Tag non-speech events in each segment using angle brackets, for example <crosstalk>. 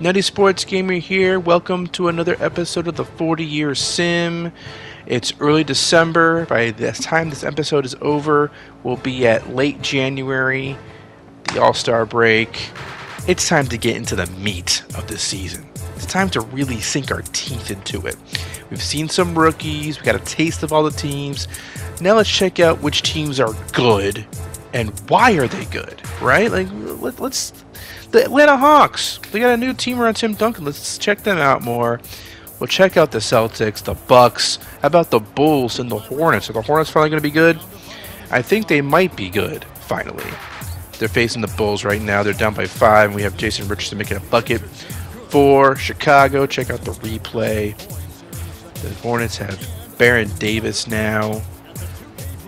Nutty Sports Gamer here. Welcome to another episode of the 40 Year Sim. It's early December. By the time this episode is over, we'll be at late January, the All Star break. It's time to get into the meat of this season. It's time to really sink our teeth into it. We've seen some rookies, we got a taste of all the teams. Now let's check out which teams are good and why are they good, right? Like let, us the Atlanta Hawks. They got a new team around Tim Duncan. Let's check them out more. We'll check out the Celtics, the Bucks. How about the Bulls and the Hornets? Are the Hornets finally going to be good? I think they might be good finally. They're facing the Bulls right now. They're down by five. And we have Jason Richardson making a bucket for Chicago. Check out the replay. The Hornets have Baron Davis now,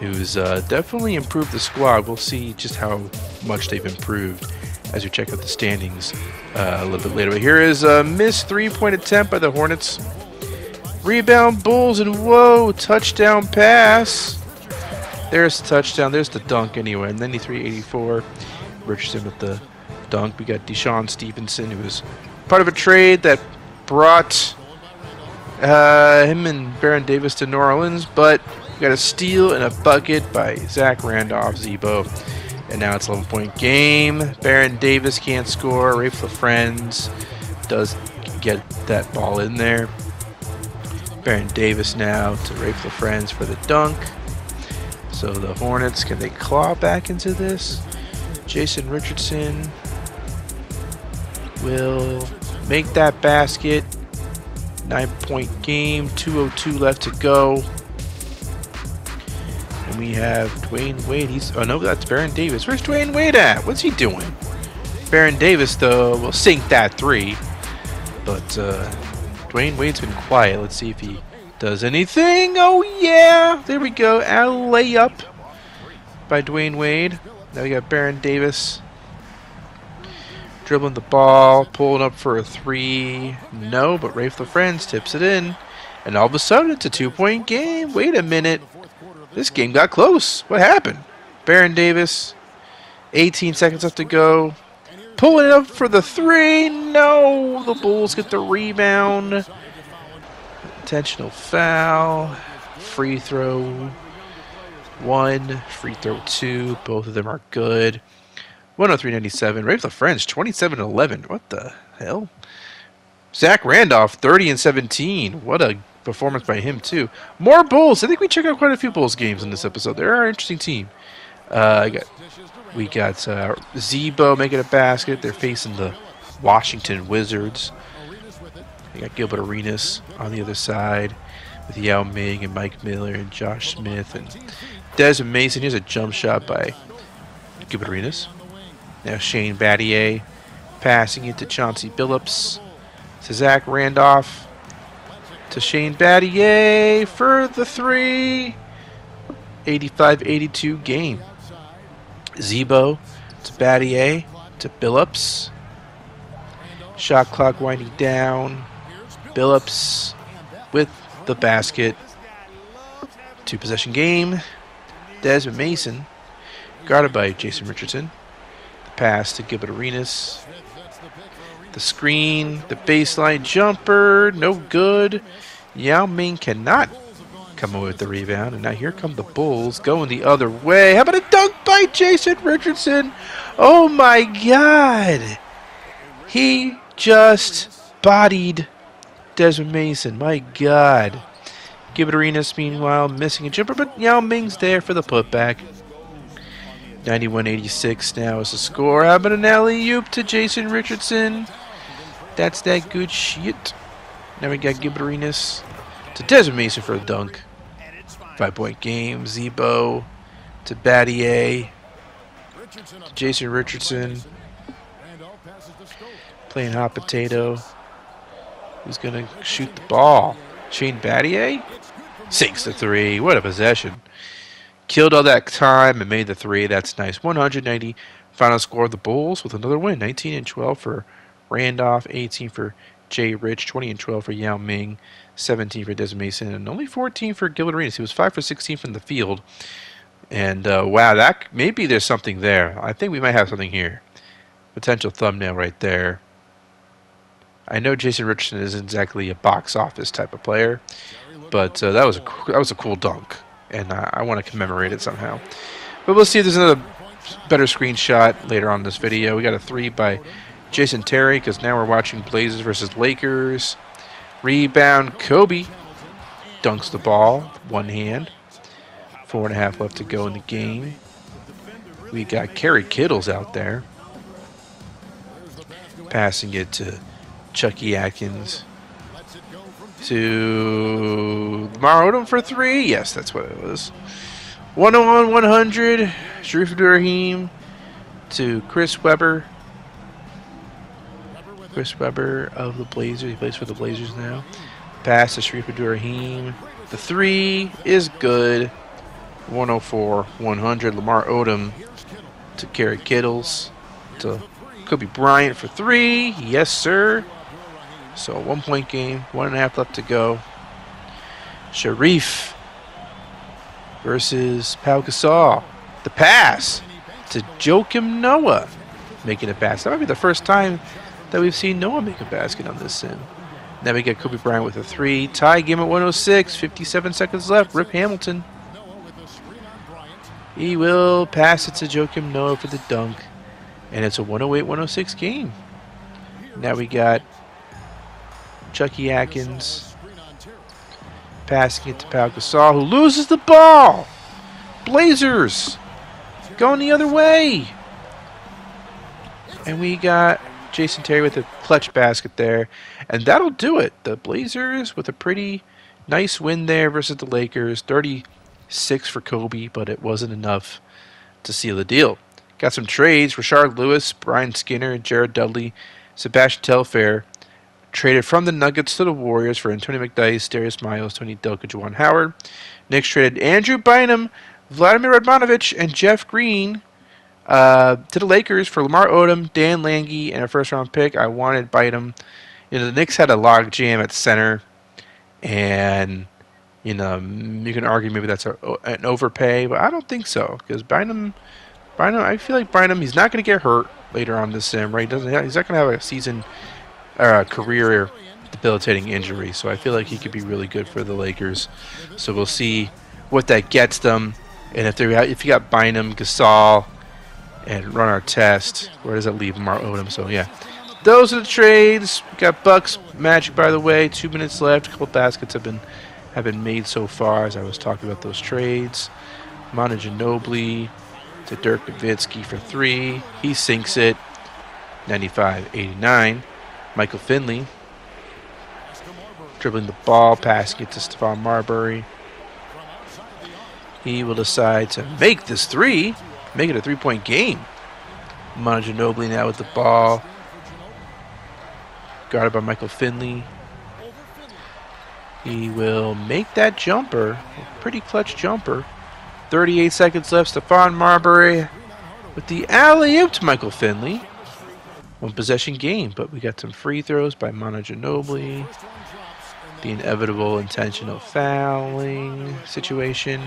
who's uh, definitely improved the squad. We'll see just how much they've improved as we check out the standings uh, a little bit later. But here is a missed three-point attempt by the Hornets. Rebound Bulls and whoa, touchdown pass. There's the touchdown. There's the dunk anyway. 93-84. Richardson with the dunk. We got DeShawn Stevenson, who was part of a trade that brought uh, him and Baron Davis to New Orleans, but we got a steal and a bucket by Zach Randolph, Z-Bo. And now it's 11 point game. Baron Davis can't score. Raef LaFrentz does get that ball in there. Baron Davis now to Raef LaFrentz for the dunk. So the Hornets, can they claw back into this? Jason Richardson will make that basket. Nine point game, 202 left to go. And we have Dwyane Wade. He's oh no, that's Baron Davis. Where's Dwyane Wade at? What's he doing? Baron Davis though will sink that three, but uh, Dwyane Wade's been quiet. Let's see if he does anything. Oh yeah, there we go. A layup by Dwyane Wade. Now we got Baron Davis dribbling the ball, pulling up for a three. No, but Raef LaFrentz tips it in. And all of a sudden, it's a two-point game. Wait a minute. This game got close. What happened? Baron Davis, 18 seconds left to go. Pulling it up for the three. No, the Bulls get the rebound. Intentional foul. Free throw one. Free throw two. Both of them are good. 103.97. Raef LaFrentz, 27 11. What the hell? Zach Randolph, 30 and 17. What a performance by him too. More Bulls. I think we check out quite a few Bulls games in this episode. They're an interesting team. Uh, got, we got uh, Z-Bo making a basket. They're facing the Washington Wizards. We got Gilbert Arenas on the other side with Yao Ming and Mike Miller and Josh Smith and Desmond Mason. Here's a jump shot by Gilbert Arenas. Now Shane Battier passing it to Chauncey Billups to Zach Randolph to Shane Battier for the three. 85-82 game. Z-Bo to Battier to Billups. Shot clock winding down. Billups with the basket. Two possession game. Desmond Mason guarded by Jason Richardson. The pass to Gilbert Arenas. The screen, the baseline jumper, no good. Yao Ming cannot come away with the rebound. And now here come the Bulls going the other way. How about a dunk by Jason Richardson? Oh my God. He just bodied Desmond Mason. My God. Gilbert Arenas, meanwhile, missing a jumper, but Yao Ming's there for the putback. 91-86 now is the score. How about an alley-oop to Jason Richardson? That's that good shit. Now we got Gilbert to Desmond Mason for a dunk. Five point game. Z-Bo to Battier. To Jason Richardson. Playing hot potato. Who's going to shoot the ball? Shane Battier? Sinks the three. What a possession. Killed all that time and made the three. That's nice. 190 final score of the Bulls with another win. 19 and 12 for Randolph, 18 for Jay Rich, 20 and 12 for Yao Ming, 17 for Des Mason, and only 14 for Gilbert Arenas. He was 5 for 16 from the field. And uh, wow, that maybe there's something there. I think we might have something here. Potential thumbnail right there. I know Jason Richardson isn't exactly a box office type of player, but uh, that was a that was a cool dunk, and uh, I want to commemorate it somehow. But we'll see if there's another better screenshot later on in this video. We got a three by Jason Terry because now we're watching Blazers versus Lakers. Rebound, Kobe dunks the ball, one hand. Four and a half left to go in the game. We got Kerry Kittles out there. Passing it to Chucky Atkins. To Lamar Odom for three. Yes, that's what it was. 101 100. Shareef Abdur-Rahim to Chris Webber. Chris Webber of the Blazers. He plays for the Blazers now. Pass to Shareef Abdur-Rahim. The three is good. 104 100. Lamar Odom to Kerry Kittles. To Kobe Bryant for three. Yes, sir. So one point game. One and a half left to go. Shareef versus Pau Gasol. The pass to Joakim Noah making a pass. That might be the first time that we've seen Noah make a basket on this sim. Now we get Kobe Bryant with a three. Tie game at 106. 57 seconds left. Rip Hamilton. He will pass it to Joakim Noah for the dunk. And it's a 108-106 game. Now we got Chucky Atkins passing it to Pau Gasol, who loses the ball. Blazers going the other way. And we got Jason Terry with a clutch basket there. And that'll do it. The Blazers with a pretty nice win there versus the Lakers. 36 for Kobe, but it wasn't enough to seal the deal. Got some trades. Rashard Lewis, Brian Skinner, Jared Dudley, Sebastian Telfair traded from the Nuggets to the Warriors for Antonio McDyess, Darius Miles, Tony Delka, Juwan Howard. Knicks traded Andrew Bynum, Vladimir Radmanovich, and Jeff Green uh, to the Lakers for Lamar Odom, Dan Lange, and a first round pick. I wanted Bynum. You know, the Knicks had a log jam at center, and you know you can argue maybe that's a, an overpay, but I don't think so because Bynum, Bynum, I feel like Bynum, he's not going to get hurt later on this sim, right? He doesn't he's not going to have a season or a career debilitating injury, so I feel like he could be really good for the Lakers. So we'll see what that gets them, and if they if you got Bynum, Gasol, and run our test, where does that leave Lamar Odom? So yeah, those are the trades. We got Bucks Magic by the way. Two minutes left. A couple baskets have been have been made so far as I was talking about those trades. Manu Ginobili to Dirk Nowitzki for three. He sinks it. 95-89. Michael Finley dribbling the ball, passing it to Stephon Marbury. He will decide to make this three, make it a three-point game. Manu Ginobili now with the ball. Guarded by Michael Finley. He will make that jumper. Pretty clutch jumper. 38 seconds left. Stephon Marbury with the alley-oop to Michael Finley. One possession game, but we got some free throws by Manu Ginobili. The inevitable intentional fouling situation.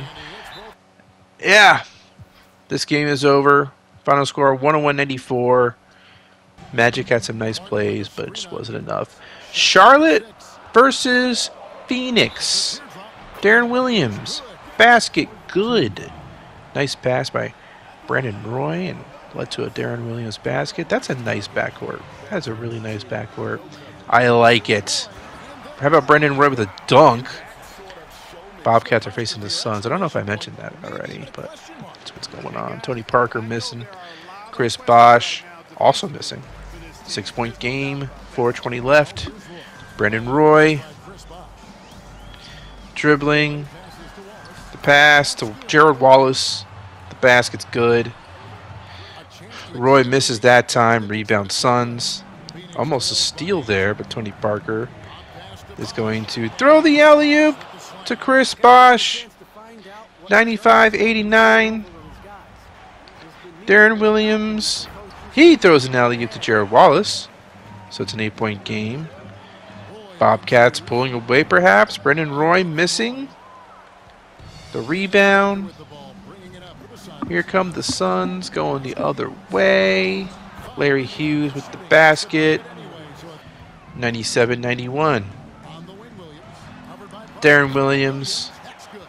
Yeah, this game is over. Final score 101 Magic had some nice plays, but it just wasn't enough. Charlotte versus Phoenix. Deron Williams. Basket good. Nice pass by Brandon Roy and led to a Deron Williams basket. That's a nice backcourt. That's a really nice backcourt. I like it. How about Brandon Roy with a dunk? Bobcats are facing the Suns. I don't know if I mentioned that already, but what's going on. Tony Parker missing. Chris Bosh also missing. Six point game, 420 left. Brandon Roy dribbling. The pass to Gerald Wallace. The basket's good. Roy misses that time. Rebound Suns. Almost a steal there, but Tony Parker is going to throw the alley oop to Chris Bosh. 95 89. Deron Williams. He throws an alley oop to Gerald Wallace. So it's an eight point game. Bobcats pulling away perhaps. Brandon Roy missing. The rebound. Here come the Suns going the other way. Larry Hughes with the basket. 97-91. Deron Williams,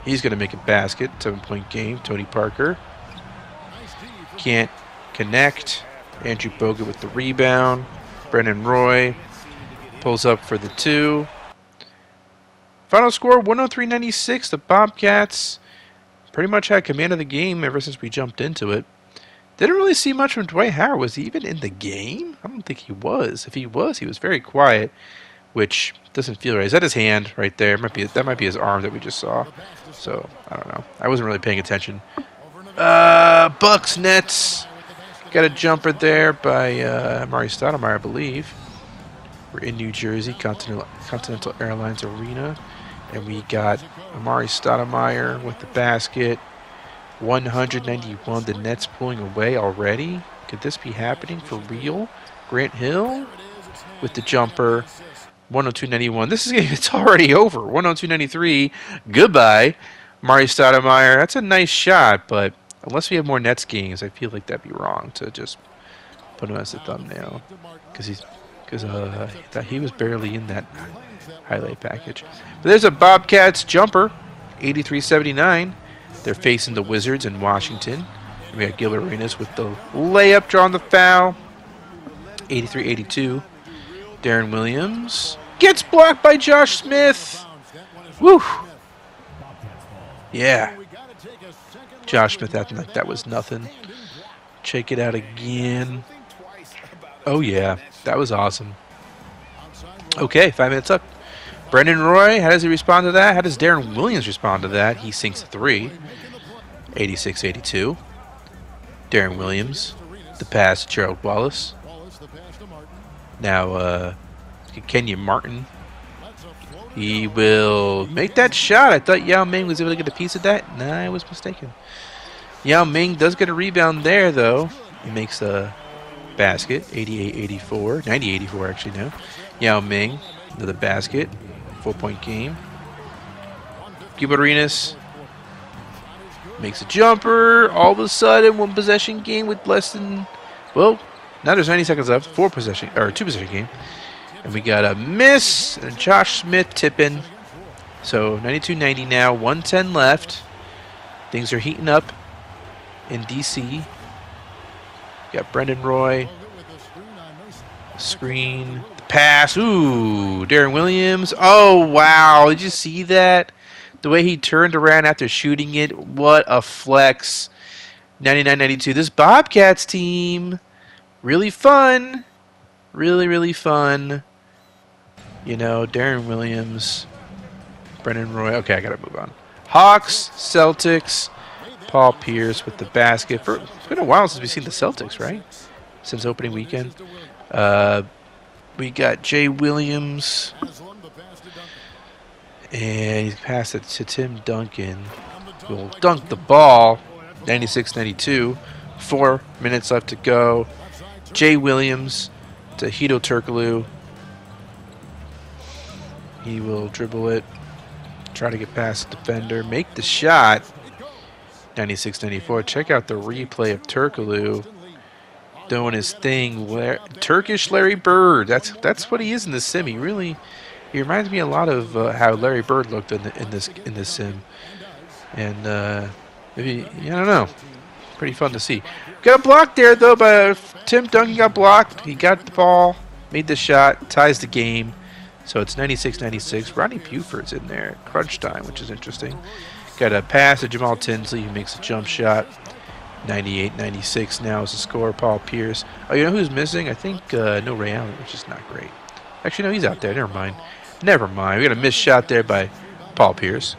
he's going to make a basket. Seven-point game. Tony Parker can't connect. Andrew Bogut with the rebound. Brandon Roy pulls up for the two. Final score 103.96. The Bobcats pretty much had command of the game ever since we jumped into it. Didn't really see much from Dwight Howard. Was he even in the game? I don't think he was. If he was, he was very quiet, which doesn't feel right. Is that his hand right there? Might be that might be his arm that we just saw. So I don't know. I wasn't really paying attention. Uh, Bucks Nets. Got a jumper there by uh, Mari Stoudemire, I believe. We're in New Jersey, Continental, Continental Airlines Arena. And we got Amar'e Stoudemire with the basket. 191. The Nets pulling away already. Could this be happening for real? Grant Hill with the jumper. 102.91. This is <laughs> it's already over. 102.93. Goodbye, Mari Stoudemire. That's a nice shot, but unless we have more Nets games, I feel like that'd be wrong to just put him as a thumbnail because he's because uh, he was barely in that highlight package. But there's a Bobcats jumper, 83-79. They're facing the Wizards in Washington. We got Gilbert Arenas with the layup, drawing the foul. 83-82. Deron Williams gets blocked by Josh Smith. Woo! Yeah. Josh Smith acting like that was nothing. Check it out again. Oh yeah, that was awesome. Okay, five minutes up. Brandon Roy, how does he respond to that? How does Deron Williams respond to that? He sinks three. 86-82. Deron Williams. The pass to Gerald Wallace. Now, uh, Kenyon Martin. He will make that shot. I thought Yao Ming was able to get a piece of that. Nah, I was mistaken. Yao Ming does get a rebound there, though. He makes a basket. 88-84. 90-84, actually, now. Yao Ming, another basket. Four-point game. Gilbert Arenas makes a jumper. All of a sudden, one possession game with less than, well, now there's 90 seconds left. Four possession, or two possession game. And we got a miss and Josh Smith tipping. So 92-90 now, 110 left. Things are heating up in DC. Got Brandon Roy. Screen. The pass. Ooh, Deron Williams. Oh, wow. Did you see that? The way he turned around after shooting it. What a flex. 99-92. This Bobcats team, really fun. Really, really fun. You know, Deron Williams, Brandon Roy. Okay, I got to move on. Hawks, Celtics. Paul Pierce with the basket. For, it's been a while since we've seen the Celtics, right? Since opening weekend. Uh, we got Jay Williams. And he's passed it to Tim Duncan. Will dunk the ball. 96-92. Four minutes left to go. Jay Williams to Hedo Turkoglu. He will dribble it. Try to get past the defender. Make the shot. 96-94. Check out the replay of Turkoglu doing his thing. Turkish Larry Bird. That's that's what he is in the sim. He really he reminds me a lot of uh, how Larry Bird looked in, the, in this in this sim. And uh, maybe I don't know. Pretty fun to see. Got a block there though, but Tim Duncan got blocked. He got the ball, made the shot, ties the game. So it's 96-96. Rodney Buford's in there. Crunch time, which is interesting. Got a pass to Jamal Tinsley who makes a jump shot. 98-96 now is the score. Paul Pierce. Oh, you know who's missing? I think uh, no Ray Allen, which is not great. Actually, no, he's out there. Never mind. Never mind. We got a missed shot there by Paul Pierce.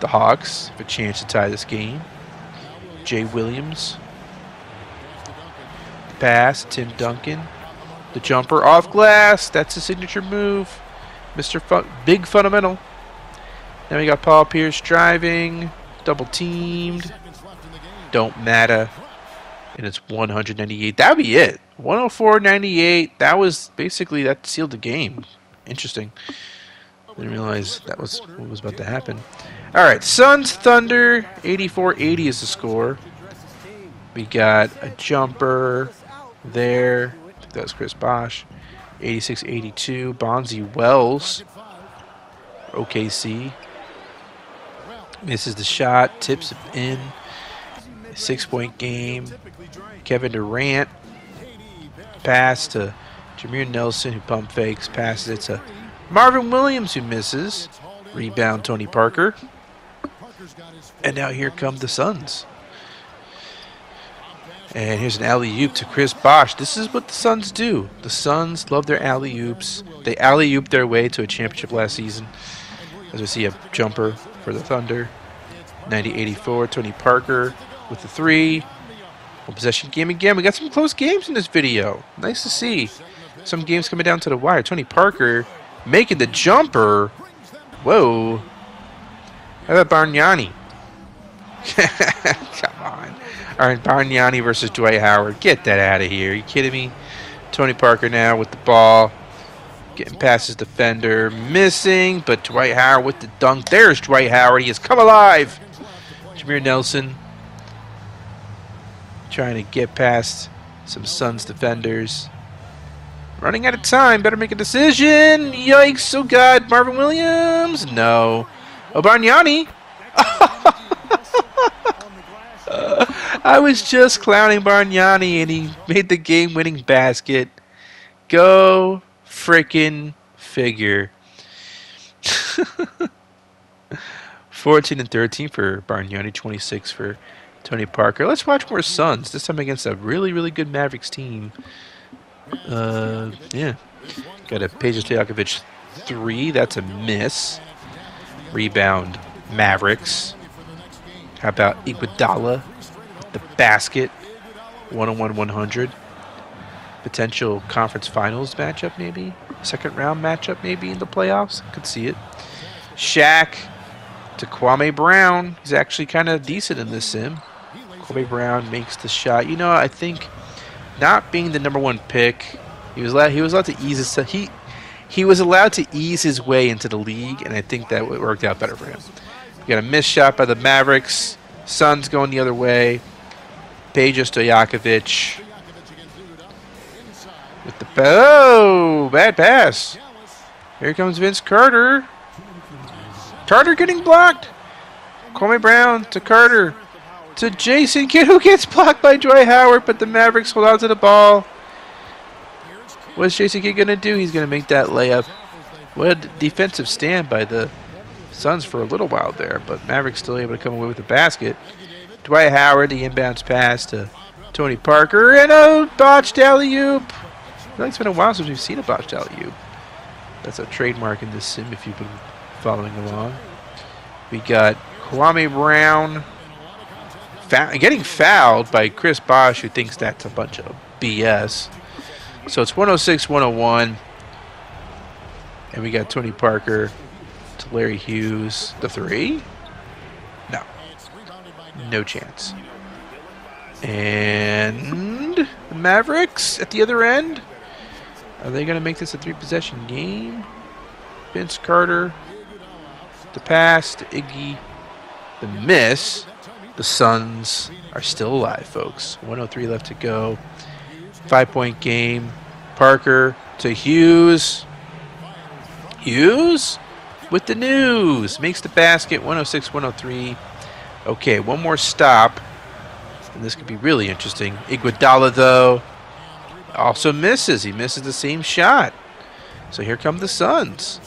The Hawks have a chance to tie this game. Jay Williams. Pass, Tim Duncan. The jumper off glass. That's a signature move. Mr. Fun Big Fundamental. Now we got Paul Pierce driving, double teamed. Don't matter. And it's 198. That'd be it. 104.98. That was basically that sealed the game. Interesting. Didn't realize that was what was about to happen. All right, Suns Thunder 84-80 is the score. We got a jumper there. that was Chris Bosh. 86-82. Bonzi Wells. OKC. Misses the shot. Tips in. Six-point game. Kevin Durant. Pass to Jameer Nelson, who pump fakes. Passes it to Marvin Williams, who misses. Rebound, Tony Parker. And now here come the Suns. And here's an alley oop to Chris Bosh. This is what the Suns do. The Suns love their alley oops. They alley oop their way to a championship last season. As we see a jumper for the Thunder. 90 84. Tony Parker with the three. One possession game again. We got some close games in this video. Nice to see. Some games coming down to the wire. Tony Parker making the jumper. Whoa. How about Bargnani? <laughs> Come on. All right, Bargnani versus Dwight Howard. Get that out of here. Are you kidding me? Tony Parker now with the ball. Getting past his defender. Missing, but Dwight Howard with the dunk. There's Dwight Howard. He has come alive. Jameer Nelson trying to get past some Suns defenders. Running out of time. Better make a decision. Yikes. Oh, God. Marvin Williams? No. Oh, Bargnani. <laughs> I was just clowning Bargnani and he made the game winning basket. Go freaking figure. <laughs> 14 and 13 for Bargnani, 26 for Tony Parker. Let's watch more Suns. This time against a really, really good Mavericks team. Uh, yeah. Got a Peja Stojakovic three. That's a miss. Rebound, Mavericks. How about Iguodala with the basket? 101 100. Potential conference finals matchup, maybe? Second round matchup, maybe in the playoffs? Could see it. Shaq to Kwame Brown. He's actually kind of decent in this sim. Kwame Brown makes the shot. You know, I think not being the number one pick, he was allowed, he was allowed to ease his he he was allowed to ease his way into the league, and I think that worked out better for him. We got a missed shot by the Mavericks. Suns going the other way. Peja Stojakovic with the oh bad pass. Here comes Vince Carter. Carter getting blocked. Kwame Brown to Carter to Jason Kidd, who gets blocked by Dwight Howard, but the Mavericks hold on to the ball. What's Jason Kidd going to do? He's going to make that layup. What a defensive stand by the Suns for a little while there, but Mavericks still able to come away with the basket. Dwight Howard, the inbounds pass to Tony Parker, and a botched alley-oop. Like it's been a while since we've seen a botched alley-oop. That's a trademark in this sim if you've been following along. We got Kwame Brown getting fouled by Chris Bosh, who thinks that's a bunch of BS. So it's 106 101. And we got Tony Parker to Larry Hughes. The three? No. No chance. And the Mavericks at the other end. Are they going to make this a three possession game? Vince Carter. The pass to Iggy. The miss. The Suns are still alive, folks. 103 left to go. Five point game. Parker to Hughes. Hughes with the news. Makes the basket 106 103. Okay, one more stop. And this could be really interesting. Iguodala, though, also misses. He misses the same shot. So here come the Suns.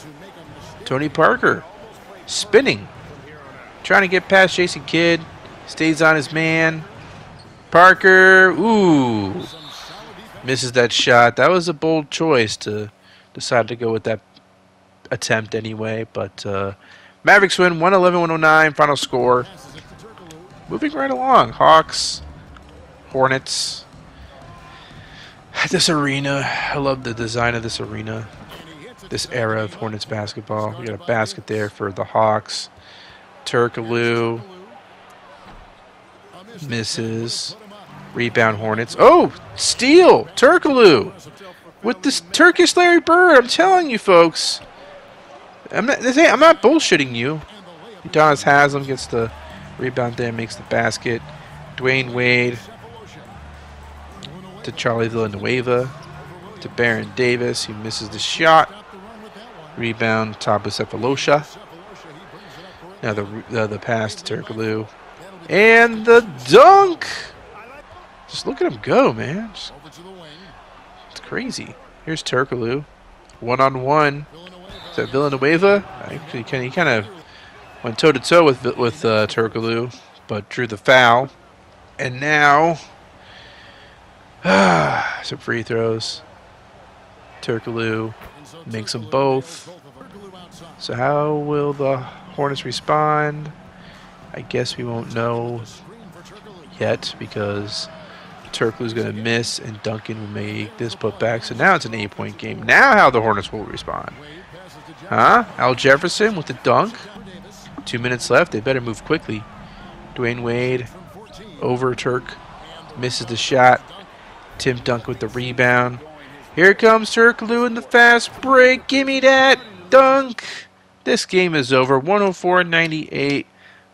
Tony Parker spinning. Trying to get past Jason Kidd. Stays on his man. Parker. Ooh. Misses that shot. That was a bold choice to decide to go with that attempt anyway. But uh, Mavericks win 111-109. Final score. Moving right along. Hawks. Hornets. <sighs> This arena. I love the design of this arena. This era of Hornets basketball. We got a basket there for the Hawks. Turkoglu misses. Rebound Hornets. Oh, steal! Turkoglu with this Turkish Larry Bird. I'm telling you, folks. I'm not. I'm not bullshitting you. Udonis Haslem gets the rebound there, makes the basket. Dwyane Wade to Charlie Villanueva. to Baron Davis. He misses the shot. Rebound, Thabo Sefolosha. Now the, the, the pass to Turkoglu. And the dunk! Just look at him go, man. Just, it's crazy. Here's Turkoglu. One on one. Is that Villanueva? Actually, can, he kind of went toe to toe with with uh, Turkoglu, but drew the foul. And now, <sighs> some free throws. Turkoglu makes them both. So how will the Hornets respond? I guess we won't know yet because Turkoglu's going to miss and Duncan will make this putback. So now it's an eight-point game. Now how the Hornets will respond. Huh? Al Jefferson with the dunk. Two minutes left. They better move quickly. Dwyane Wade over Turk. Misses the shot. Tim Duncan with the rebound. Here comes Turkoglu in the fast break. Give me that dunk. This game is over. 104-98.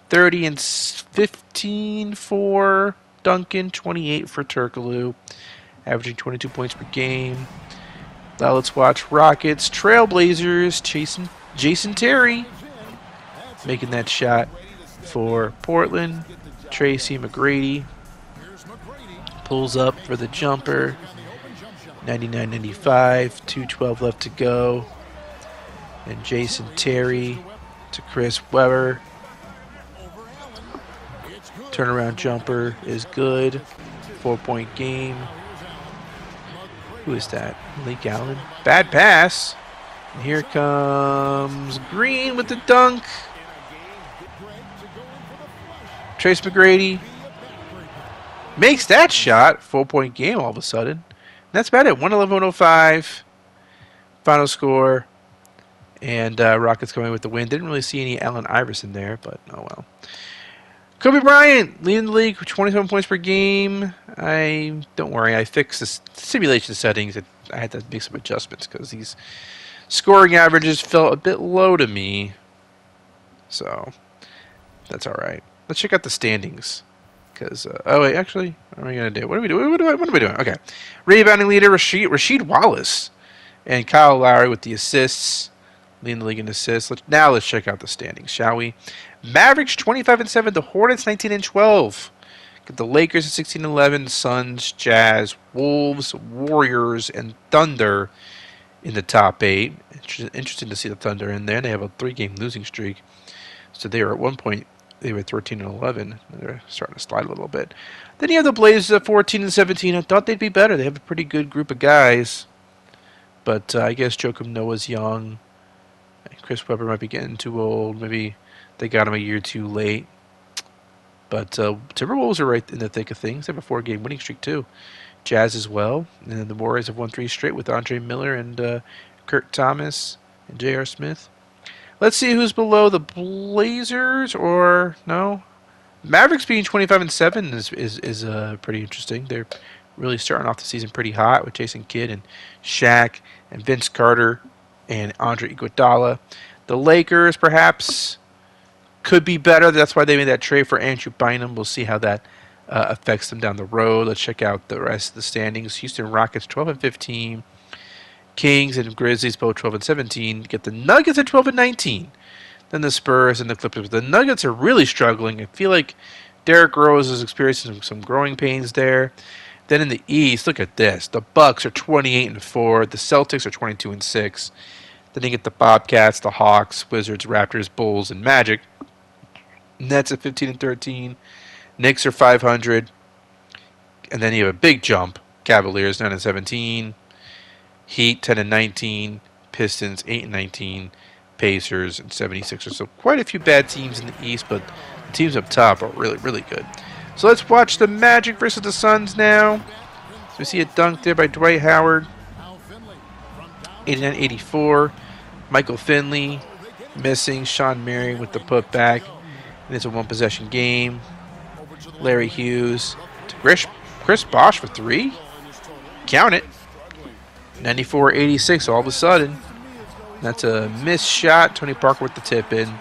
30 and 15 for Duncan. 28 for Turkoglu. Averaging 22 points per game. Now let's watch Rockets. Trailblazers chasing Jason Terry. Making that shot for Portland. Tracy McGrady pulls up for the jumper. 99-95, 212 left to go. And Jason Terry to Chris Webber. Turnaround jumper is good. Four point game. Who is that? Lee Allen. Bad pass. And here comes Green with the dunk. Trace McGrady makes that shot. Four point game all of a sudden. That's about it. 111.05. Final score. And uh, Rockets coming with the win. Didn't really see any Allen Iverson there, but oh well. Kobe Bryant leading the league with 27 points per game. I don't worry, I fixed the simulation settings. I had to make some adjustments because these scoring averages felt a bit low to me. So that's all right. Let's check out the standings. Because uh, oh wait, actually, what are we gonna do? What are we doing? What, what are we doing? Okay, rebounding leader Rasheed Wallace and Kyle Lowry with the assists, leading the league in assists. Let's, now let's check out the standings, shall we? Mavericks 25 and seven. The Hornets 19 and 12. Get the Lakers at 16 and 11. Suns, Jazz, Wolves, Warriors, and Thunder in the top eight. Interesting to see the Thunder in there. They have a three-game losing streak, so they are at one point they were 13 and 11. They're starting to slide a little bit. Then you have the Blazers at 14 and 17. I thought they'd be better. They have a pretty good group of guys. But uh, I guess Joakim Noah's young. Chris Webber might be getting too old. Maybe they got him a year too late. But uh, Timberwolves are right in the thick of things. They have a four-game winning streak too. Jazz as well, and the Warriors have won three straight with Andre Miller and uh, Kurt Thomas and J.R. Smith. Let's see who's below the Blazers or no. Mavericks being 25 and 7 is is, is uh, pretty interesting. They're really starting off the season pretty hot with Jason Kidd and Shaq and Vince Carter and Andre Iguodala. The Lakers perhaps could be better. That's why they made that trade for Andrew Bynum. We'll see how that uh, affects them down the road. Let's check out the rest of the standings. Houston Rockets 12 and 15. Kings and Grizzlies both 12 and 17. Get the Nuggets at 12 and 19. Then the Spurs and the Clippers. The Nuggets are really struggling. I feel like Derrick Rose is experiencing some growing pains there. Then in the East, look at this. The Bucks are 28 and 4. The Celtics are 22 and 6. Then you get the Bobcats, the Hawks, Wizards, Raptors, Bulls, and Magic. Nets at 15 and 13. Knicks are 500. And then you have a big jump. Cavaliers 9 and 17. Heat 10 and 19, Pistons 8 and 19, Pacers and 76ers. So quite a few bad teams in the East, but the teams up top are really, really good. So let's watch the Magic versus the Suns now. So we see a dunk there by Dwight Howard. 89-84. Michael Finley missing. Shawn Marion with the putback. And it's a one possession game. Larry Hughes to Chris, Chris Bosh for three. Count it. 94-86 all of a sudden. That's a missed shot. Tony Parker with the tip in.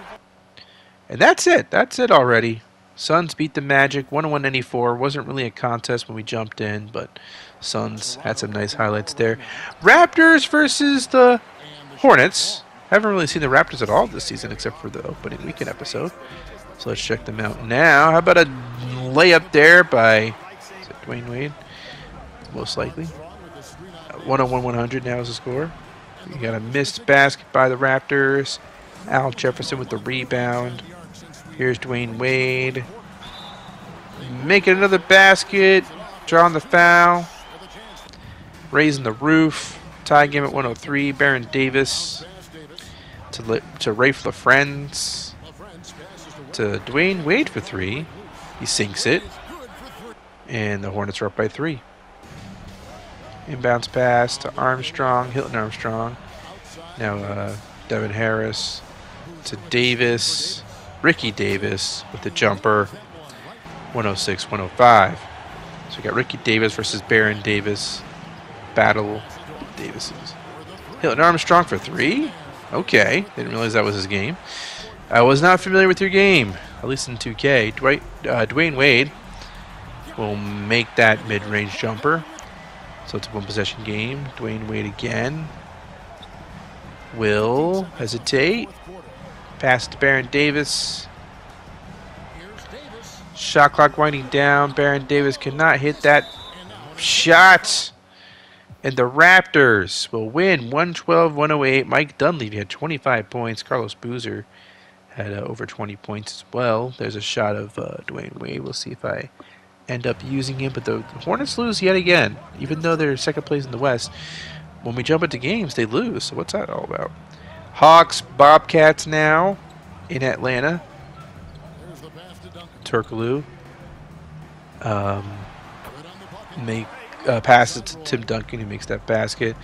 And that's it. That's it already. Suns beat the Magic 101-94. Wasn't really a contest when we jumped in, but Suns had some nice highlights there. Raptors versus the Hornets. Haven't really seen the Raptors at all this season except for the opening weekend episode. So let's check them out now. How about a layup there by Dwyane Wade? Most likely. 101 100 now is the score. You got a missed basket by the Raptors. Al Jefferson with the rebound. Here's Dwyane Wade. Making another basket. Drawing the foul. Raising the roof. Tie game at 103. Baron Davis to, to Raef LaFrentz. To Dwyane Wade for three. He sinks it. And the Hornets are up by three. Inbounds pass to Armstrong, Hilton Armstrong. Now uh, Devin Harris to Davis, Ricky Davis with the jumper, 106 105. So we got Ricky Davis versus Baron Davis. Battle Davises. Hilton Armstrong for three? Okay, didn't realize that was his game. I was not familiar with your game, at least in 2K. Dwight, uh, Dwyane Wade will make that mid-range jumper. So it's a one possession game. Dwyane Wade again. Will hesitate. Pass to Baron Davis. Shot clock winding down. Baron Davis cannot hit that shot. And the Raptors will win 112 108. Mike Dunleavy had 25 points. Carlos Boozer had uh, over 20 points as well. There's a shot of uh, Dwyane Wade. We'll see if I end up using him. But the Hornets lose yet again, even though they're second place in the West. When we jump into games, they lose. So what's that all about? Hawks, Bobcats now in Atlanta. Turkoglu um, make uh, passes to Tim Duncan, who makes that basket.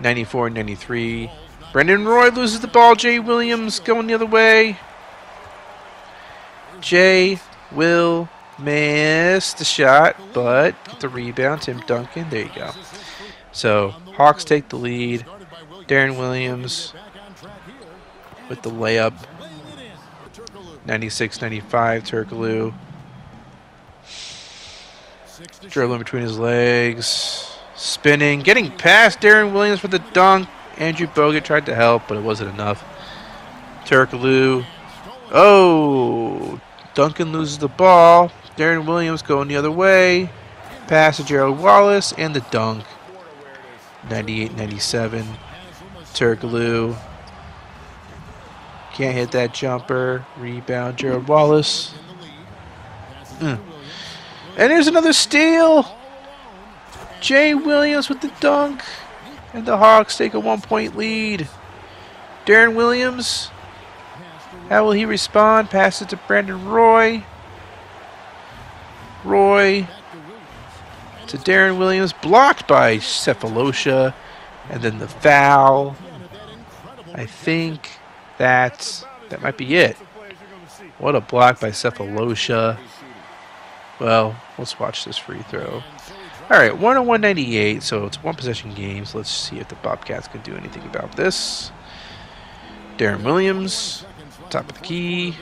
94 93. Brandon Roy loses the ball. Jay Williams going the other way. Jay will miss the shot, but get the rebound. Tim Duncan. There you go. So Hawks take the lead. Deron Williams with the layup. 96-95 Turkoglu. Dribbling between his legs. Spinning. Getting past Deron Williams for the dunk. Andrew Bogut tried to help, but it wasn't enough. Turkoglu. Oh! Duncan loses the ball. Deron Williams going the other way. Pass to Gerald Wallace and the dunk. 98-97. Turkoglu. Can't hit that jumper. Rebound, Gerald Wallace. Mm. And there's another steal. Jay Williams with the dunk. And the Hawks take a one-point lead. Deron Williams. How will he respond? Pass it to Brandon Roy. Roy to Deron Williams. Blocked by Sefolosha. And then the foul. I think that that might be it. What a block by Sefolosha. Well, let's watch this free throw. All right, 101.98, so it's one possession game. So let's see if the Bobcats can do anything about this. Deron Williams, top of the key,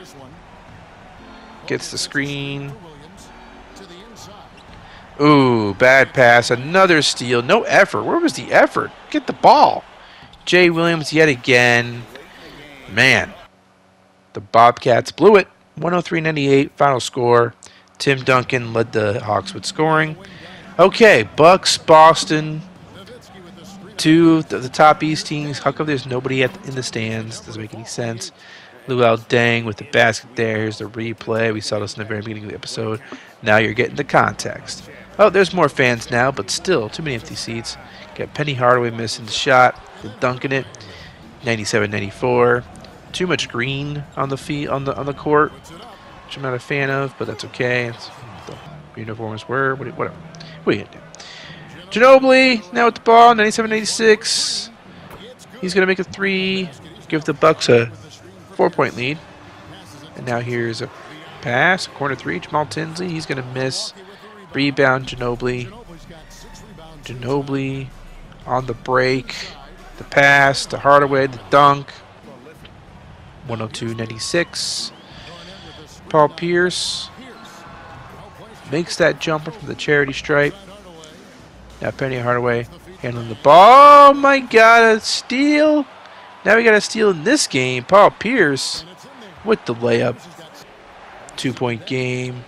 gets the screen. Ooh, bad pass. Another steal. No effort. Where was the effort? Get the ball. Jay Williams yet again. Man, the Bobcats blew it. 103-98 final score. Tim Duncan led the Hawks with scoring. Okay, Bucks, Boston, two of the top East teams. How come there's nobody at, in the stands? Doesn't make any sense. Luol Deng with the basket there. Here's the replay. We saw this in the very beginning of the episode. Now you're getting the context. Oh, there's more fans now, but still, too many empty seats. Got Penny Hardaway missing the shot, dunking it. 97-94 too much green on the feet on the on the court, which I'm not a fan of, but that's okay. It's, the uniforms were whatever. What are you gonna do? Ginobili now with the ball, 97-86. He's gonna make a three, give the Bucks a four-point lead. And now here's a pass, corner three, Jamal Tinsley. He's gonna miss. Rebound, Ginobili. Ginobili on the break. The pass to Hardaway, the dunk. 102.96. Paul Pierce makes that jumper from the charity stripe. Now Penny Hardaway handling the ball. Oh my god, a steal. Now we got a steal in this game. Paul Pierce with the layup. Two point game.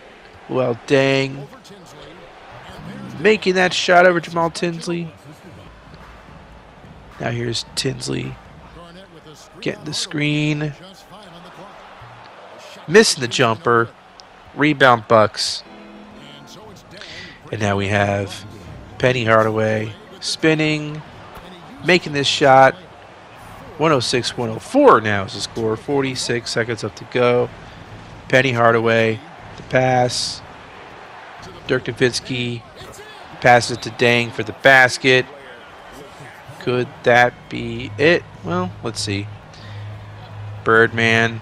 Well, dang. Making that shot over Jamal Tinsley. Now here's Tinsley. Getting the screen. Missing the jumper. Rebound Bucks. And now we have Penny Hardaway spinning, making this shot. 106 104 now is the score. 46 seconds left to go. Penny Hardaway, the pass. Dirk Nowitzki passes to Deng for the basket. Could that be it? Well, let's see. Birdman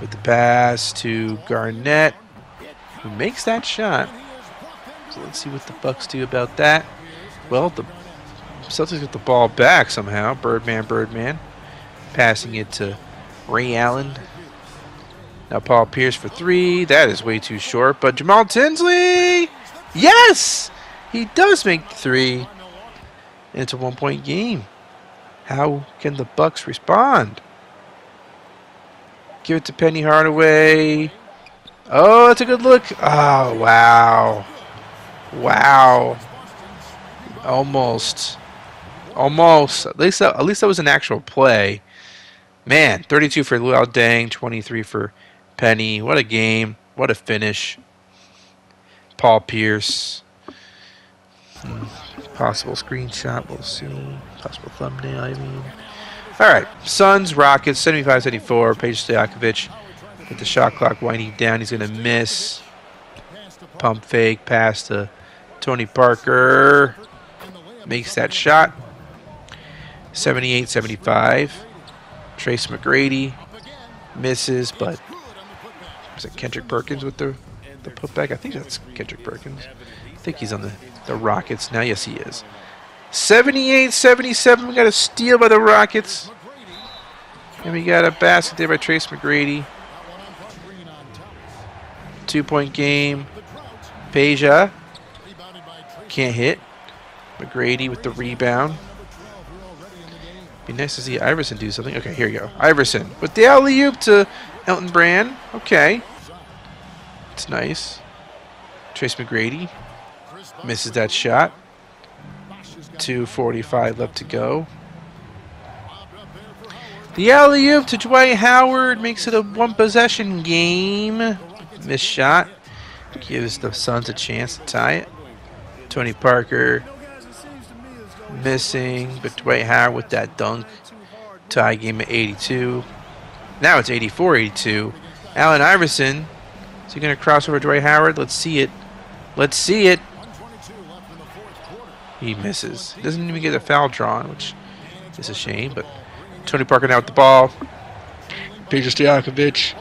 with the pass to Garnett, who makes that shot. So let's see what the Bucks do about that. Well, the Celtics get the ball back somehow. Birdman, Birdman. Passing it to Ray Allen. Now Paul Pierce for three. That is way too short. But Jamal Tinsley! Yes! He does make three. And it's a one-point game. How can the Bucks respond? Give it to Penny Hardaway. Oh, that's a good look. Oh, wow. Wow. Almost. Almost. At least that, at least that was an actual play. Man, 32 for Luol Deng, 23 for Penny. What a game. What a finish. Paul Pierce. Hmm. Possible screenshot, we'll see. Possible thumbnail, I mean. All right, Suns, Rockets, 75-74. Peja Stojakovic with the shot clock winding down. He's going to miss. Pump fake, pass to Tony Parker. Makes that shot. 78-75. Tracy McGrady misses, but is it Kendrick Perkins with the the putback? I think that's Kendrick Perkins. I think he's on the, the Rockets now. Yes, he is. 78-77. We got a steal by the Rockets. And we got a basket there by Tracy McGrady. Two-point game. Peja. Can't hit. McGrady with the rebound. Be nice to see Iverson do something. Okay, here you go. Iverson with the alley-oop to Elton Brand. Okay. It's nice. Tracy McGrady misses that shot. 2.45 left to go. The alley-oop to Dwight Howard makes it a one-possession game. Missed shot. Gives the Suns a chance to tie it. Tony Parker missing, but Dwight Howard with that dunk. Tie game at 82. Now it's 84-82. Allen Iverson. Is he going to cross over Dwight Howard? Let's see it. Let's see it. He misses. Doesn't even get a foul drawn, which is a shame. But Tony Parker now with the ball. Peja Stojakovic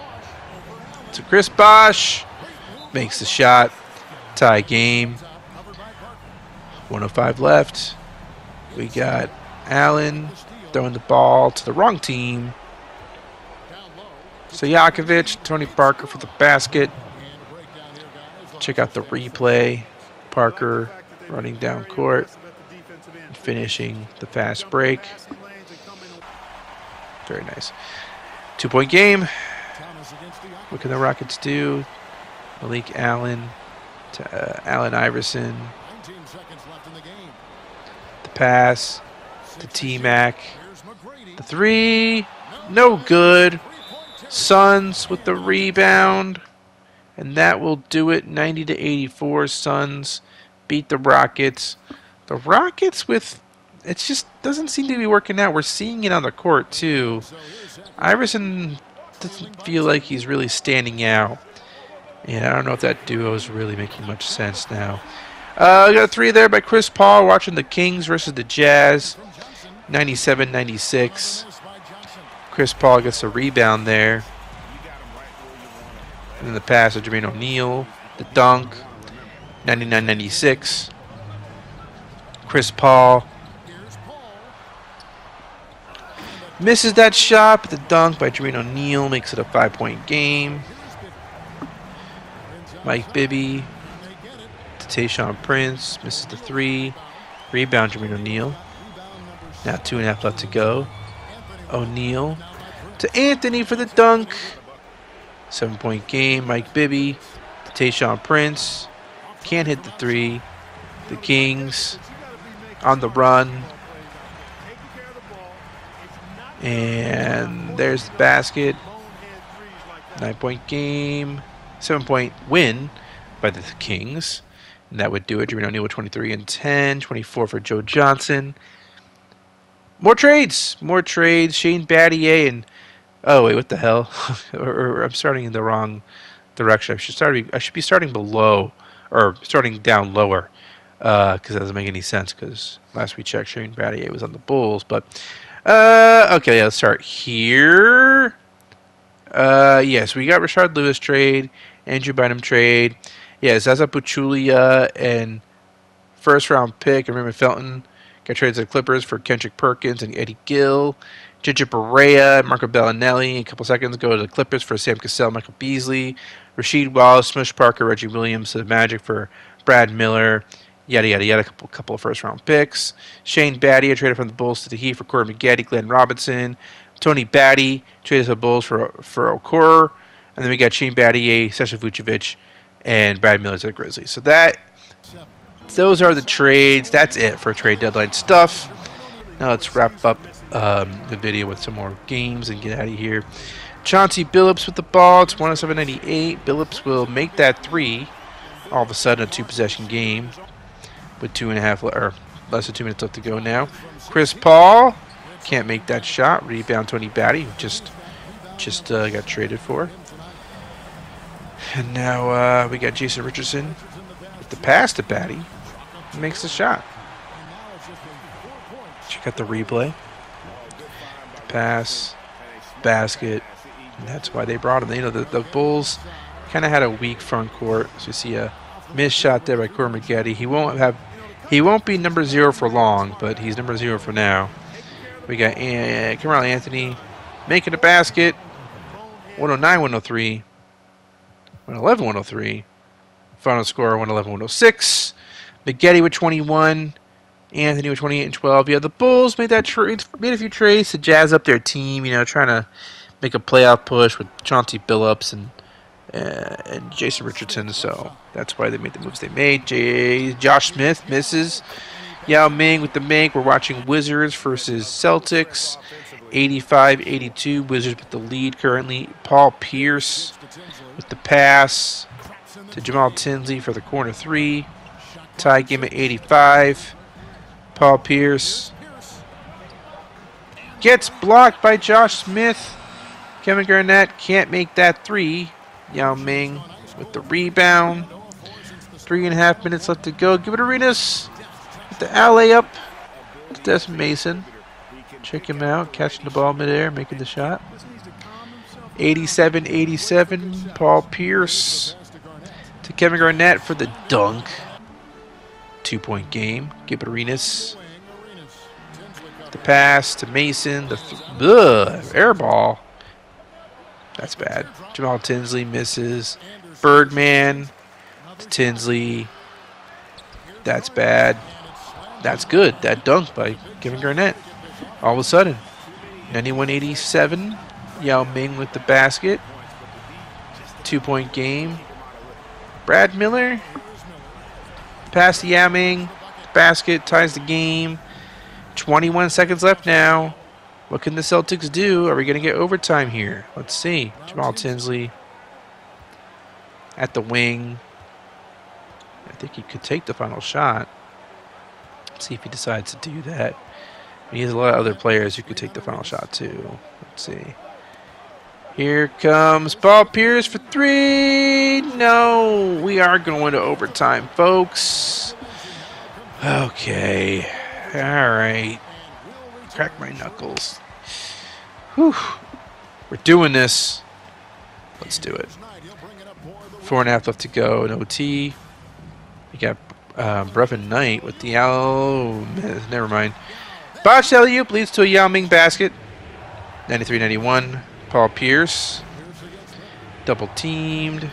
to Chris Bosh. Makes the shot. Tie game. 105 left. We got Allen throwing the ball to the wrong team. Stojakovic, Tony Parker for the basket. Check out the replay. Parker running down court, finishing the fast break. Very nice. Two point game. What can the Rockets do? Malik Allen to uh, Allen Iverson. The pass to T Mac. The three. No good. Suns with the rebound. And that will do it 90 to 84. Suns beat the Rockets. The Rockets with it just doesn't seem to be working out. We're seeing it on the court too. Iverson doesn't feel like he's really standing out. And I don't know if that duo is really making much sense now. Uh, we got three there by Chris Paul watching the Kings versus the Jazz. 97-96. Chris Paul gets a rebound there. And then the pass to Jermaine O'Neal. The dunk. 99-96. Chris Paul misses that shot, but the dunk by Jermaine O'Neal makes it a five-point game. Mike Bibby to Tayshaun Prince misses the three. Rebound, Jermaine O'Neal. Now two and a half left to go. O'Neal to Anthony for the dunk. Seven point game. Mike Bibby to Tayshaun Prince. Can't hit the three. The Kings on the run. And there's the basket. Nine point game. Seven point win by the Kings. And that would do it. Jermaine O'Neal with 23 and 10. 24 for Joe Johnson. More trades. More trades. Shane Battier and. Oh, wait, what the hell? <laughs> or, or, I'm starting in the wrong direction. I should, start, I should be starting below. Or starting down lower. Because uh, that doesn't make any sense. Because last we checked, Shane Battier was on the Bulls. But. Uh, okay, let's start here. Uh, yes, yeah, we got Rashard Lewis trade, Andrew Bynum trade. Yeah, Zaza Pachulia and first round pick and Raymond Felton got traded to the Clippers for Kendrick Perkins and Eddie Gill. JJ Barea, Marco Belinelli, a couple seconds go to the Clippers for Sam Cassell, Michael Beasley, Rasheed Wallace, Smush Parker, Reggie Williams to the Magic for Brad Miller, yada yada yada. A couple, couple of first round picks. Shane Battier traded from the Bulls to the Heat for Corey Maggette, Glenn Robinson. Tony Battie traded to the Bulls for for Okoro. And then we got Shane Battier, Sasha Vujacic, and Brad Miller to the Grizzlies. So that those are the trades. That's it for trade deadline stuff. Now let's wrap up um, the video with some more games and get out of here. Chauncey Billups with the ball. It's 107.98. Billups will make that three. All of a sudden, a two-possession game with two and a half or less than two minutes left to go now. Chris Paul can't make that shot. Rebound Tony Battie, just just uh, got traded for. And now uh, we got Jason Richardson with the pass to Battie. Makes the shot. Check out the replay. The pass, basket. That's why they brought him. You know, the, the Bulls kind of had a weak front court. So you see a missed shot there by Corey Maggette. He won't have, he won't be number zero for long, but he's number zero for now. We got uh, Carmelo Anthony making a basket. 109, 103. 111, 103. Final score 111, 106. Maggette with 21. Anthony with 28 and 12. Yeah, the Bulls made that trade, made a few trades to jazz up their team. You know, trying to make a playoff push with Chauncey Billups and uh, and Jason Richardson. So that's why they made the moves they made. J- Josh Smith misses. Yao Ming with the make. We're watching Wizards versus Celtics. 85-82. Wizards with the lead currently. Paul Pierce with the pass to Jamal Tinsley for the corner three. Tie game at 85. Paul Pierce gets blocked by Josh Smith. Kevin Garnett can't make that three. Yao Ming with the rebound. Three and a half minutes left to go. Give it Arenas with the alley up. Des Mason. Check him out. Catching the ball midair, making the shot. 87 87. Paul Pierce to Kevin Garnett for the dunk. Two point game. Gilbert Arenas. The pass to Mason. The ugh, air ball. That's bad. Jamal Tinsley misses. Birdman to Tinsley. That's bad. That's good. That dunk by Kevin Garnett. All of a sudden, 91-87. Yao Ming with the basket. Two-point game. Brad Miller. Pass to Yao Ming. Basket ties the game. 21 seconds left now. What can the Celtics do? Are we going to get overtime here? Let's see. Jamal Tinsley at the wing. I think he could take the final shot. See if he decides to do that. He has a lot of other players who could take the final shot too. Let's see. Here comes Paul Pierce for three. No, we are going to overtime, folks. Okay. All right. Crack my knuckles. Whew. We're doing this. Let's do it. Four and a half left to go in OT. We got um, Brevin Knight with the oh, never mind. Botched alley oop leads to a Yao Ming basket. 93-91. Paul Pierce. Double teamed.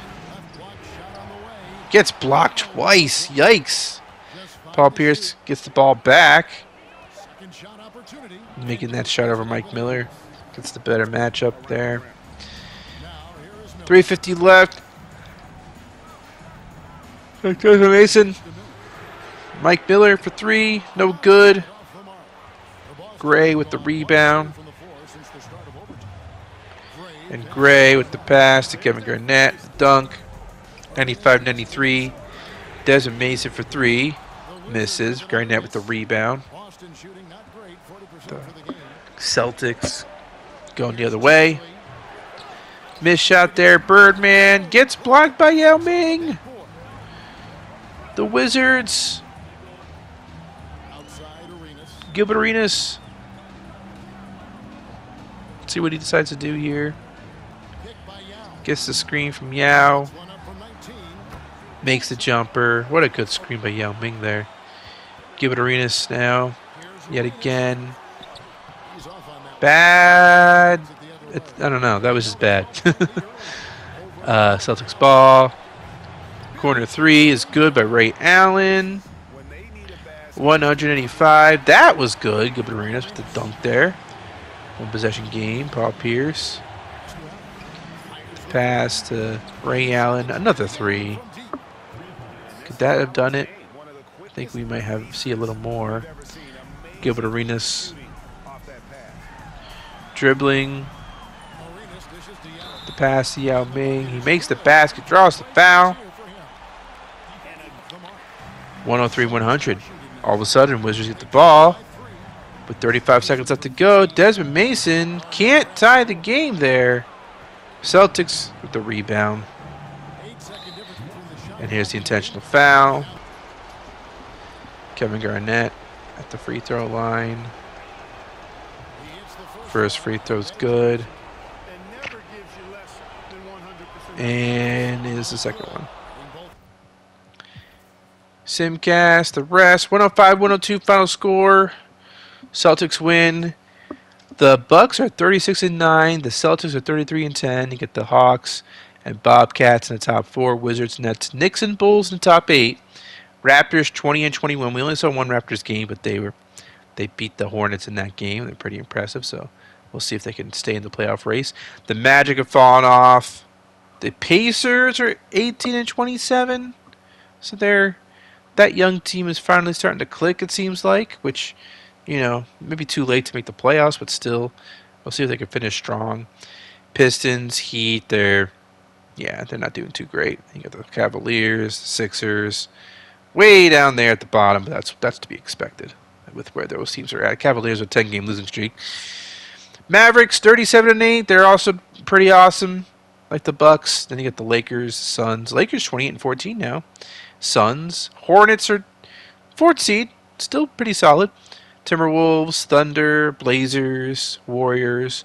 Gets blocked twice. Yikes. Paul Pierce gets the ball back. Making that shot over Mike Miller. Gets the better matchup there. 350 left. Mason. Mike Miller for three. No good. Gray with the rebound. And Gray with the pass to Kevin Garnett. Dunk. 95-93. Desmond Mason for three. Misses. Garnett with the rebound. The Celtics going the other way. Miss shot there. Birdman gets blocked by Yao Ming. The Wizards. Gilbert Arenas. See what he decides to do here. Gets the screen from Yao. Makes the jumper. What a good screen by Yao Ming there. Give Gilbert Arenas now. Yet again. Bad. It, I don't know. That was just bad. <laughs> uh, Celtics ball. Corner three is good by Ray Allen. 185. That was good. Gilbert Arenas with the dunk there. One possession game. Paul Pierce. Pass to Ray Allen. Another three. Could that have done it? I think we might have see a little more. Gilbert Arenas dribbling. The pass to Yao Ming. He makes the basket, draws the foul. 103 100. All of a sudden, Wizards get the ball. With 35 seconds left to go, Desmond Mason can't tie the game there. Celtics with the rebound. And here's the intentional foul. Kevin Garnett at the free throw line. First free throw's good. And is the second one. Simcast, the rest, 105 102 final score. Celtics win. The Bucks are 36 and 9. The Celtics are 33 and 10. You get the Hawks and Bobcats in the top four. Wizards, Nets, Knicks, and Bulls in the top eight. Raptors 20 and 21. We only saw one Raptors game, but they were they beat the Hornets in that game. They're pretty impressive. So we'll see if they can stay in the playoff race. The Magic have fallen off. The Pacers are 18 and 27. So they're that young team is finally starting to click, it seems like, which, you know, maybe too late to make the playoffs, but still, we'll see if they can finish strong. Pistons, Heat, they're, yeah, they're not doing too great. You got the Cavaliers, Sixers, way down there at the bottom, but that's that's to be expected with where those teams are at. Cavaliers with 10 game losing streak. Mavericks 37 and 8, they're also pretty awesome like the Bucks. Then you get the Lakers, Suns. Lakers 28 and 14 now. Suns. Hornets are fourth seed, still pretty solid. Timberwolves, Thunder, Blazers, Warriors.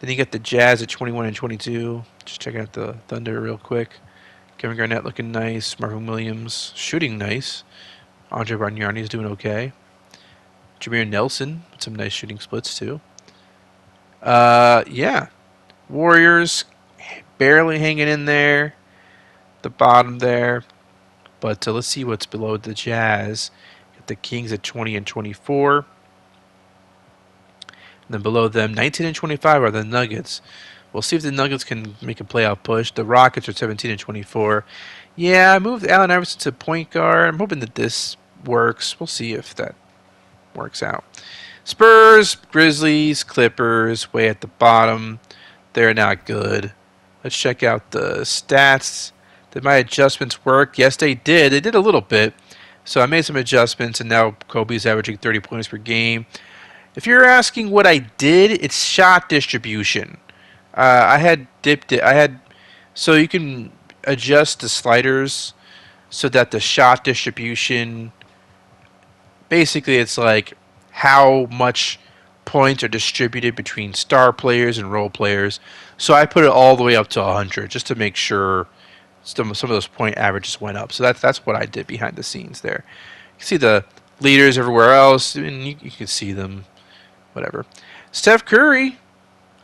Then you get the Jazz at 21 and 22. Just checking out the Thunder real quick. Kevin Garnett looking nice. Marvin Williams shooting nice. Andre Bargnani is doing okay. Jameer Nelson with some nice shooting splits too. Uh, yeah. Warriors barely hanging in there. The bottom there. But uh, let's see what's below the Jazz. Got the Kings at 20 and 24. And then below them, 19 and 25 are the Nuggets. We'll see if the Nuggets can make a playoff push. The Rockets are 17 and 24. Yeah, I moved Allen Iverson to point guard. I'm hoping that this works. We'll see if that works out. Spurs, Grizzlies, Clippers, way at the bottom. They're not good. Let's check out the stats. Did my adjustments work? Yes, they did. They did a little bit. So I made some adjustments, and now Kobe's averaging 30 points per game. If you're asking what I did, it's shot distribution. Uh, I had dipped it. I had so you can adjust the sliders so that the shot distribution. Basically, it's like how much points are distributed between star players and role players. So I put it all the way up to 100 just to make sure some some of those point averages went up. So that's that's what I did behind the scenes there. You can see the leaders everywhere else, and you, you can see them, whatever. Steph Curry,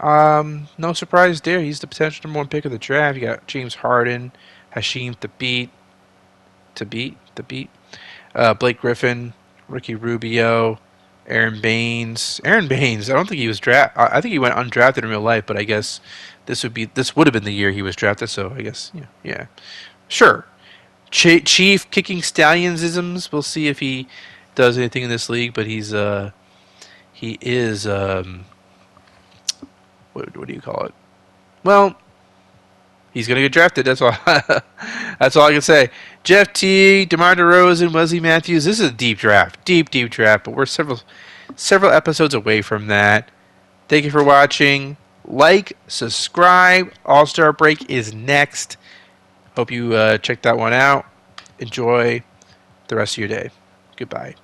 um, no surprise there. He's the potential number one pick of the draft. You got James Harden, Hasheem beat, to beat. To beat. Uh, Blake Griffin, Ricky Rubio, Aron Baynes. Aron Baynes. I don't think he was draft. I think he went undrafted in real life, but I guess this would be this would have been the year he was drafted. So I guess yeah, yeah, sure. Ch- Chief kicking stallionsisms. We'll see if he does anything in this league, but he's uh he is um what what do you call it? Well, he's gonna get drafted. That's all. <laughs> that's all I can say. Jeff T, DeMar DeRozan, Wesley Matthews. This is a deep draft, deep deep draft. But we're several several episodes away from that. Thank you for watching. Like, subscribe. All Star Break is next. Hope you uh, check that one out. Enjoy the rest of your day. Goodbye.